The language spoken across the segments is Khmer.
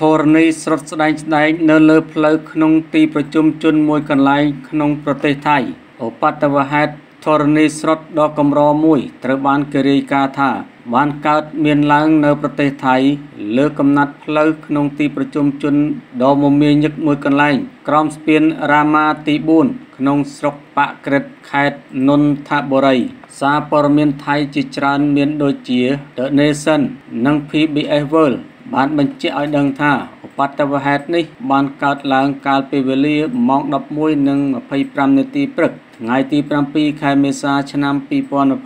ធរណីស្រុតស្ដែងស្ដែងនៅលើផ្លូវក្នុងទីប្រជុំជនមួយកន្លែងក្នុងប្រទេសថៃឧបទ្ទវហេតុធរណីស្រុតដ៏កម្រមួយត្រូវបានគេរាយការណ៍ថា បានកើតមានឡើងនៅប្រទេសថៃ លើកំណាត់ផ្លូវក្នុងទីប្រជុំជនដ៏មមាញឹកមួយកន្លែង ក្រោមស្ពានរាមាទី4ក្នុងស្រុកបក្រិតខេត្តនន្ទបុរីសារព័ត៌មានថៃជាច្រើនមានដូចជា The Nation និង PBS World បានបញ្ជាក់ឲ្យដឹងថាឧបទ្ទវហេតុនេះ បានកើតឡើងកាលពីវេលាម៉ោង11:25នាទីព្រឹកថ្ងៃទី7ខែមេសាឆ្នាំ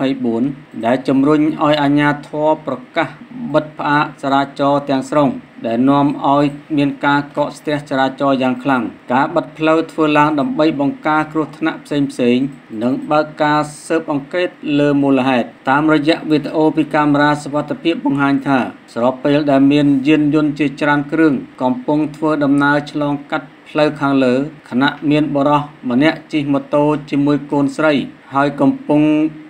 2024ដែលជំរុញឲ្យអាជ្ញាធរប្រកាសបិទផ្អាកចរាចរណ៍ទាំងស្រុង ដែលនាំឲ្យមានការកកស្ទះចរាចរណ៍យ៉ាងខ្លាំងការបិទផ្លូវធ្វើឡើងដើម្បីបង្ការគ្រោះថ្នាក់ផ្សេងៗនិងបើកការស៊ើបអង្កេតលើមូលហេតុតាមរយៈវីដេអូពីកាមេរ៉ាសុវត្ថិភាពបង្ហាញថាស្របពេលដែលមានយានយន្តជាច្រើនគ្រឿងកំពុងធ្វើដំណើរឆ្លងកាត់ ផ្លូវខាងលើខណៈមានបរិះម្នាក់ជិះម៉ូតូជាមួយកូនស្រី ហើយកំពុង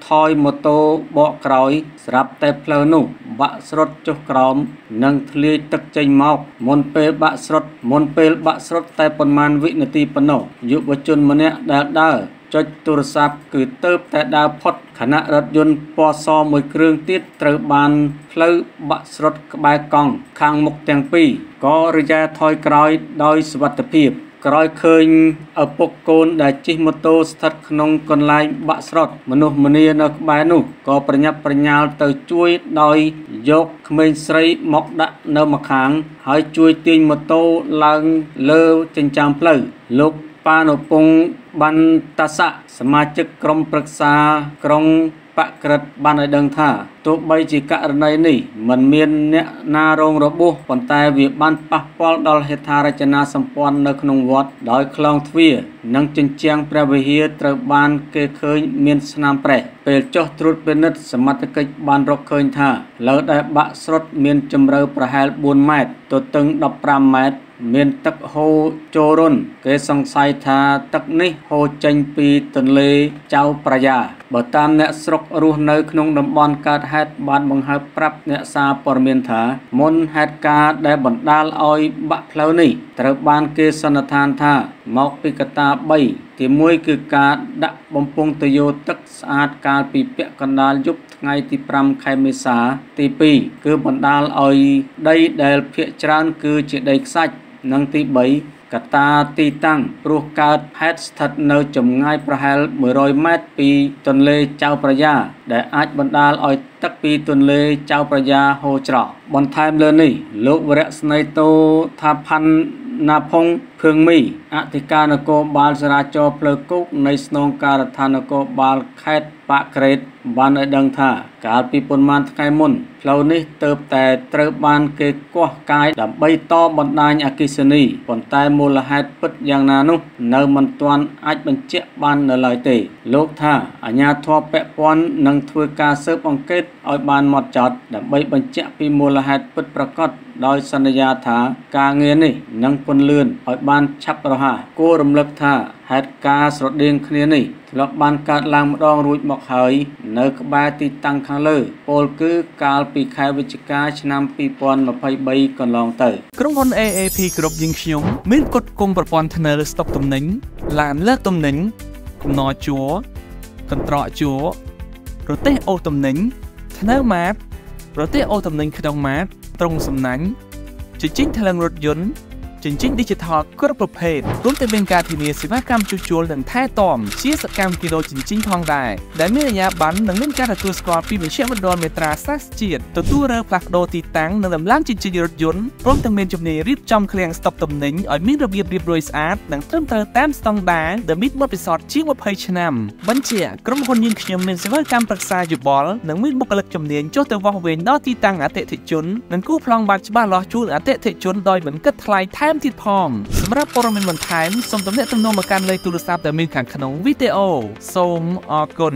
ថយម៉ូតូបកក្រោយ ស្រាប់តែផ្លូវនោះ បាក់ស្រុតចុះក្រោមនិងធ្លាយទឹកចេញមកមុនពេលបាក់ស្រុតមុនពេលបាក់ស្រុតតែប៉ុន្មានវិនាទីប៉ុណ្ណោះយុវជនម្នាក់ដែលដើរ ចុចទូរស័ព្ទគឺទៅតែដើរផុតខណៈរថយន្តពណ៌សមួយគ្រឿងទៀតត្រូវបានផ្លូវបាក់ស្រុតក្បែរកង់ខាងមុខទាំងពីរក៏រយ៉ាថយក្រោយដោយសុវត្ថិភាពក្រោយឃើញឪពុកកូនដែលជិះម៉ូតូស្ថិតក្នុងកន្លែងបាក់ស្រុតមនុស្សម្នានៅក្បែរនោះក៏ប្រញាប់ប្រញាល់ទៅជួយដោយយកក្មេងស្រីមកដាក់នៅម្ខាង ហើយជួយទាញម៉ូតូឡើងលើចិញ្ចើមផ្លូវលោក ប៉ានុពងបានតាសៈសមាជិកក្រុមប្រឹក្សាក្រុងបក្រិតបានឲ្យដឹងថាទោះបីជាករណីនេះមិនមានអ្នកណារងរបួសប៉ុន្តែវាបានប៉ះពាល់ដល់ហេដ្ឋារចនាសម្ព័ន្ធនៅក្នុងវត្តដោយខ្លងទ្វារនិងជញ្ជាំងព្រះវិហារត្រូវបានគេឃើញមានស្នាមប្រេះពេលចុះត្រួតពិនិត្យសមត្ថកិច្ចបានរកឃើញថាលើដែលបាក់ស្រុតមានជម្រៅប្រហែល4ម៉ែត្រទទឹង15ម៉ែត្រ មានទឹកហូរចូលរុនគេសង្ស័យថាទឹកនេះហូរចេញពីទន្លេចៅប្រយ៉ាបើតាមអ្នកស្រុករស់នៅក្នុងតំបន់កើតហេតុបានបង្ហើបប្រាប់អ្នកសារព័ត៌មានថាមុនហេតុការណ៍ដែលបណ្ដាលឲ្យបាក់ផ្លូវនេះត្រូវបានគេសន្និដ្ឋានថាមកពីកត្តា3ទី1គឺការដាក់បំពង់ទយោទឹកស្អាតកាលពីពាក់កណ្ដាលយប់ថ្ងៃទី5ខែមេសា ទី2គឺបណ្ដាលឲ្យដីដែលភាគច្រើនគឺជាដីខ្សាច់ និងទី3កត្តាទីតាំងព្រោះកើតហេតុស្ថិតនៅចម្ងាយប្រហែល100ម៉ែត្រពីទន្លេចៅប្រយ៉ាដែលអាចបណ្ដាលឲ្យទឹកពីទន្លេចៅប្រយ៉ាហូរច្រកបន្ថែមលើនេះ លោកវរៈស្នេតោថាផាន់ណាផុងភឿងមីអធិការនគរបាលចរាចរណ៍ផ្លូវគោកនៃស្នងការដ្ឋាននគរបាលខេត្ត បាក់ក្រេតបានឲ្យដឹងថា កាលពីប៉ុន្មានថ្ងៃមុនផ្លូវនេះទៅតែត្រូវបានគេគាស់កាយដើម្បីតបណ្ដាញអគិសនីប៉ុន្តែមូលហេតុពិតយ៉ាងណានោះ នៅមិនទាន់អាចបញ្ជាក់បាននៅឡើយទេ លោកថាអាជ្ញាធរពាក់ព័ន្ធនឹងធ្វើការស៊ើបអង្កេតឲ្យបានហ្មត់ចត់ដើម្បីបញ្ជាក់ពីមូលហេតុពិតប្រាកដដោយសន្យាថាការងារនេះនឹងពន្លឿនឲ្យបានឆាប់រហ័សគួររំលឹកថា ហេតុការណ៍ស្រដៀងគ្នានេះធ្លាប់បានកើតឡើងម្ដងរួចមកហើយនៅក្បែរទីតាំងខាងលើពលគឺកាលពីខែវិច្ឆិកាឆ្នាំ2023កន្លងទៅក្រុមហ៊ុន AAP គ្រប់យើងខ្ញុំមានគុតគុំប្រព័ន្ធធ្នើស្តុកទំនិញឡានលើកទំនិញកំណរជួរកន្ត្រកជួរប្រទេសអូទំនិញធ្នើម៉ាតប្រទេសអូទំនិញក្នុងម៉ាតត្រង់សំណាញ់ជញ្ជីងថ្លើងរថយន្ត ចិញ្ចៀន Digital គ្រប់ប្រភេទរួមទាំងមានការធានាសេវាកម្មជួសជុលនិងថែទាំជាសកម្មគីឡូចិញ្ចៀនផងដែរដែលមានអាជ្ញាប័ណ្ណនិងមានការទទួលស្គាល់ពីមជ្ឈមណ្ឌលមេត្រាសាស្ត្រជាតិទទួលរើផ្លាស់ប្ដូរទីតាំងនិងដំឡើងចិញ្ចៀនរថយន្តព្រមទាំងមានជំនាញរៀបចំឃ្លាំងស្តុកទំនិញឲ្យមានរបៀបរៀបរយស្អាតនិងត្រឹមត្រូវតាមស្តង់ដារដែលមានបទពិសោធន៍ជាង20ឆ្នាំបញ្ជាក្រុមហ៊ុនយើងខ្ញុំមានសេវាកម្មប្រឹក្សាយោបល់និងមានបុគ្គលិកជំនាញចុះទៅវាស់វែងដល់ទីតាំងអតិថិជននិងគូប្លង់បានច្បាស់លាស់ជូនអតិថិជនដោយមិនគិតថ្លៃថែមទៀតផងសម្រាប់ព័ត៌មានបន្ថែមសូមទំនាក់ទំនងមកកាន់លេខទូរស័ព្ទដែលមានខាងក្នុងវីដេអូសូមអរគុណ